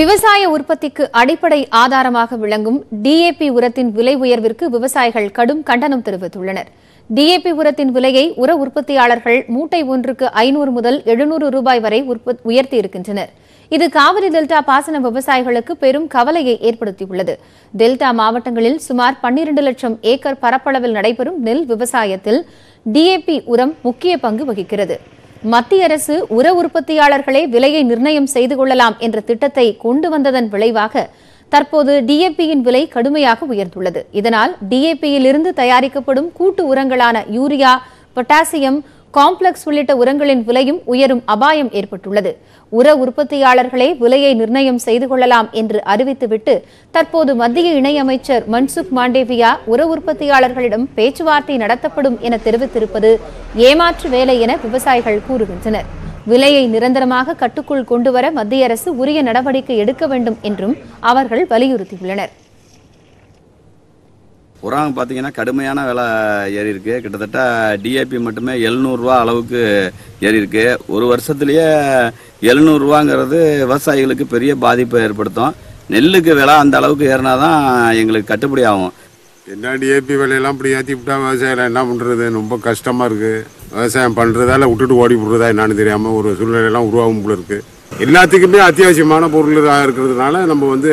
விவசாய உற்பத்திக்கு அடிப்படை ஆதாரமாக விளங்கும் டிஏபி உரத்தின் விலை உயர்விற்கு விவசாயிகள் கடும் கண்டனம் தெரிவித்துள்ளனர். டிஏபி உரத்தின் விலையை உர உற்பத்தியாளர்கள் மூட்டை ஒன்றுக்கு ஐநூறு முதல் எழுநூறு ரூபாய் வரை உற்ப- உயர்த்தியிருக்கின்றனர் இது காவிரி டெல்டா பாசன விவசாயிகளுக்கு பெரும் கவலையை ஏற்படுத்தியுள்ளது. டெல்டா மாவட்டங்களில் சுமார் 12 லட்சம் ஏக்கர் பரப்பளவில் நடைபெறும் நெல் விவசாயத்தில் டிஏபி உரம் முக்கிய பங்கு வகிக்கிறது. மத்திய அரசு உர உற்பத்தியாளர்களே விலையை நிர்ணயம் செய்து கொள்ளலாம் என்ற திட்டத்தை கொண்டு வந்ததன் விளைவாக தற்போது டிஏபியின் விலை கடுமையாக உயர்ந்துள்ளது. இதனால் டிஏபியில் இருந்து தயாரிக்கப்படும் கூட்டு உரங்களான யூரியா பொட்டாசியம் காம்ப்ளெக்ஸ் உள்ளிட்ட உரங்களின் விலையும் உயரும் அபாயம் ஏற்பட்டுள்ளது. உர உற்பத்தியாளர்களே விலையை நிர்ணயம் செய்து கொள்ளலாம் என்று அறிவித்துவிட்டு தற்போது மத்திய இணையமைச்சர் மன்சுக் மாண்டேவியா உர உற்பத்தியாளர்களிடம் பேச்சுவார்த்தை நடத்தப்படும் என தெரிவித்திருப்பது ஏமாற்று வேலை என விவசாயிகள் கூறுகின்றனர். விலையை நிரந்தரமாக கட்டுக்குள் கொண்டுவர மத்திய அரசு உரிய நடவடிக்கை எடுக்க வேண்டும் என்றும் அவர்கள் வலியுறுத்தியுள்ளனர். உரம் பார்த்தீங்கன்னா கடுமையான விலை ஏறி இருக்கு கிட்டத்தட்ட டிஏபி மட்டுமே எழுநூறுவா அளவுக்கு ஏறி இருக்கு ஒரு வருஷத்துலேயே எழுநூறுவாங்கிறது விவசாயிகளுக்கு பெரிய பாதிப்பை ஏற்படுத்தும். நெல்லுக்கு விலை அந்த அளவுக்கு ஏறினா தான் எங்களுக்கு கட்டுப்படி ஆகும். என்ன டிஏபி விலையெல்லாம் இப்படி ஏற்றி விட்டா விவசாயம் என்ன பண்ணுறது ரொம்ப கஷ்டமாக இருக்குது விவசாயம் பண்ணுறதால விட்டுட்டு ஓடி விடுறதா என்னன்னு தெரியாமல் ஒரு சூழ்நிலையெல்லாம் உருவாகும் போல இருக்குது எல்லாத்துக்குமே அத்தியாவசியமான பொருளாக இருக்கிறதுனால நம்ம வந்து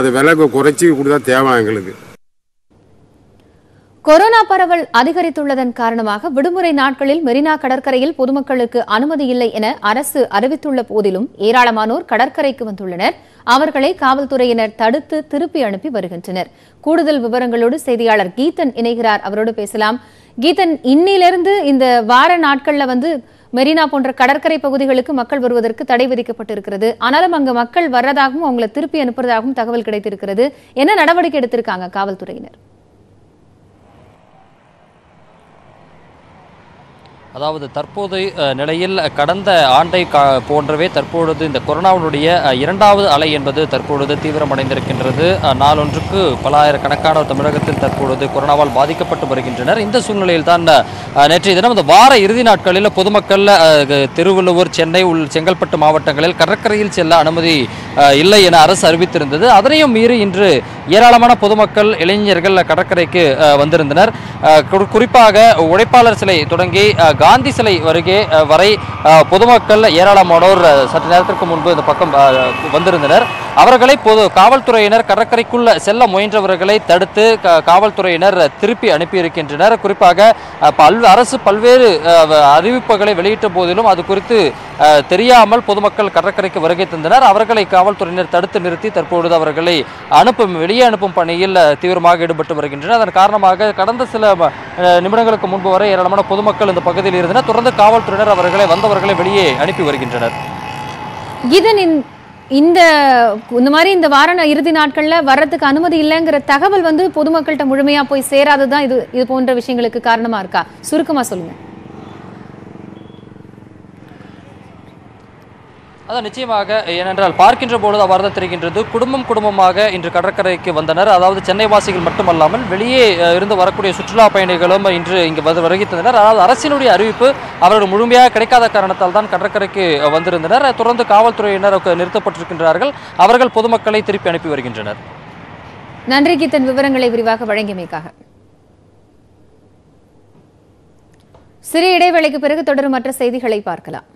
அதை விலை குறைச்சி கொடுத்தா தேவை எங்களுக்கு. கொரோனா பரவல் அதிகரித்துள்ளதன் காரணமாக விடுமுறை நாட்களில் மெரினா கடற்கரையில் பொதுமக்களுக்கு அனுமதி இல்லை என அரசு அறிவித்துள்ள போதிலும் ஏராளமானோர் கடற்கரைக்கு வந்துள்ளனர். அவர்களை காவல்துறையினர் தடுத்து திருப்பி அனுப்பி வருகின்றனர். கூடுதல் விவரங்களோடு செய்தியாளர் கீதன் இணைகிறார். அவரோடு பேசலாம். கீதன் இன்னிலிருந்து இந்த வார நாட்கள்ல வந்து மெரினா போன்ற கடற்கரை பகுதிகளுக்கு மக்கள் வருவதற்கு தடை விதிக்கப்பட்டிருக்கிறது. ஆனாலும் அங்க மக்கள் வர்றதாகவும் அவங்களை திருப்பி அனுப்புறதாகவும் தகவல் கிடைத்திருக்கிறது. என்ன நடவடிக்கை எடுத்திருக்காங்க காவல்துறையினர்? அதாவது தற்போதைய நிலையில் கடந்த ஆண்டை கா போன்றவே தற்பொழுது இந்த கொரோனாவினுடைய இரண்டாவது அலை என்பது தற்பொழுது தீவிரமடைந்திருக்கின்றது. நாளொன்றுக்கு பலாயிரக்கணக்கான தமிழகத்தில் தற்பொழுது கொரோனாவால் பாதிக்கப்பட்டு வருகின்றனர். இந்த சூழ்நிலையில் தான் நேற்றைய தினம் இந்த வார இறுதி நாட்களில் பொதுமக்கள் திருவள்ளுவர் சென்னை உள் செங்கல்பட்டு மாவட்டங்களில் கடற்கரையில் செல்ல அனுமதி இல்லை என அரசு அறிவித்திருந்தது. அதனையும் மீறி இன்று ஏராளமான பொதுமக்கள் இளைஞர்கள் கடற்கரைக்கு வந்திருந்தனர். குறி- குறிப்பாக உழைப்பாளர் சிலை தொடங்கி காந்தி சிலை வருகே வரை பொதுமக்கள் ஏராளமானோர் சற்று நேரத்திற்கு முன்பு இந்த பக்கம் வந்திருந்தனர். அவர்களை பொது காவல்துறையினர் கடற்கரைக்குள்ள செல்ல முயன்றவர்களை தடுத்து க- காவல்துறையினர் திருப்பி அனுப்பியிருக்கின்றனர். குறிப்பாக பல் அரசு பல்வேறு அறிவிப்புகளை வெளியிட்ட போதிலும் அது குறித்து தெரியாமல் பொதுமக்கள் கடற்கரைக்கு வருகை தந்தனர். அவர்களை காவல்துறையினர் தடுத்து நிறுத்தி தற்பொழுது அவர்களை அனுப்பும் வெளியே அனுப்பும் பணியில் தீவிரமாக ஈடுபட்டு வருகின்றனர். அதன் காரணமாக கடந்த சில நிமிடங்களுக்கு முன்பு வரை ஏராளமான பொதுமக்கள் இந்த பகுதியில் இருந்தனர். தொடர்ந்து காவல்துறையினர் அவர்களை வந்தவர்களை வெளியே அனுப்பி வருகின்றனர். கீதன் இந்த- இந்த இந்த மாதிரி இந்த வார இறுதி நாட்களில் வர்றதுக்கு அனுமதி இல்லைங்கிற தகவல் வந்து பொதுமக்கள்கிட்ட முழுமையாக போய் சேராததுதான் இது இது போன்ற விஷயங்களுக்கு காரணமாக இருக்கா? சுருக்கமாக சொல்லுங்கள் அதான் நிச்சயமாக ஏனென்றால் பார்க்கின்ற பொழுது அவ்வாறு தெரிகின்றது. குடும்பம் குடும்பமாக இன்று கடற்கரைக்கு வந்தனர். அதாவது சென்னை வாசிகள் மட்டுமல்லாமல் வெளியே இருந்து வரக்கூடிய சுற்றுலா பயணிகளும் இன்று இங்கு வந்து வருகை தந்தனர். அதாவது அரசினுடைய அறிவிப்பு அவர்கள் முழுமையாக கிடைக்காத காரணத்தால் தான் கடற்கரைக்கு வந்திருந்தனர். தொடர்ந்து காவல்துறையினர் நிறுத்தப்பட்டிருக்கின்றார்கள். அவர்கள் பொதுமக்களை திருப்பி அனுப்பி வருகின்றனர். நன்றி கீதன் விவரங்களை விரிவாக வழங்கியமைக்காக. சிறிய இடைவேளைக்கு பிறகு தொடரும் மற்ற செய்திகளை பார்க்கலாம்.